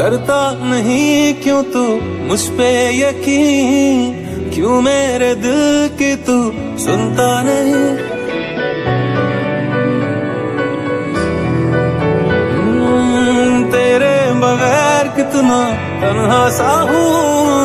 करता नहीं, क्यों तू मुझ पे यकीन? क्यों मेरे दिल की तू सुनता नहीं? हम्म, तेरे बगैर कितना तन्हा सा हूँ।